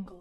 angle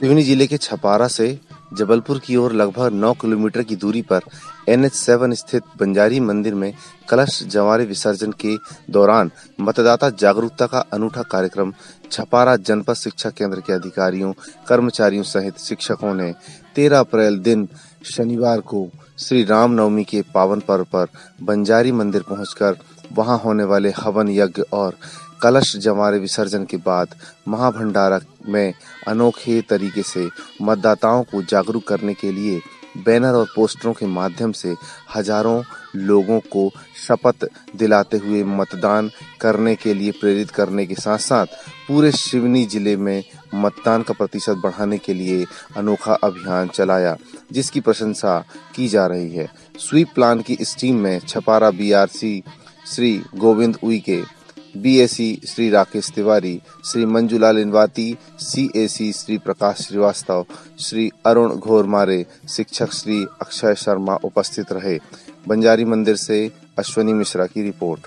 Seoni ज़िले के छपारा से जबलपुर की ओर लगभग 9 किलोमीटर की दूरी पर एनएच 7 स्थित बंजारी मंदिर में कलश जवारे विसर्जन के दौरान मतदाता जागरूकता का अनूठा कार्यक्रम छपारा जनपद शिक्षा केंद्र के अधिकारियों, कर्मचारियों सहित शिक्षकों ने 13 अप्रैल दिन शनिवार को श्री रामनवमी के पावन पर्व पर बंजारी मंदिर पहुंचकर वहाँ होने वाले हवन यज्ञ और कलश जमारे विसर्जन के बाद महाभंडारा में अनोखे तरीके से मतदाताओं को जागरूक करने के लिए बैनर और पोस्टरों के माध्यम से हज़ारों लोगों को शपथ दिलाते हुए मतदान करने के लिए प्रेरित करने के साथ साथ पूरे शिवनी ज़िले में मतदान का प्रतिशत बढ़ाने के लिए अनोखा अभियान चलाया, जिसकी प्रशंसा की जा रही है। स्वीप प्लान की इस टीम में Chhapara BRC Shri Govind Uike BSc Shri Rakesh Tiwari Shri Manjulal Inwati CAC Shri Prakash Shrivastava Shri Arun Ghormare शिक्षक श्री अक्षय शर्मा उपस्थित रहे बंजारी मंदिर से अश्वनी मिश्रा की रिपोर्ट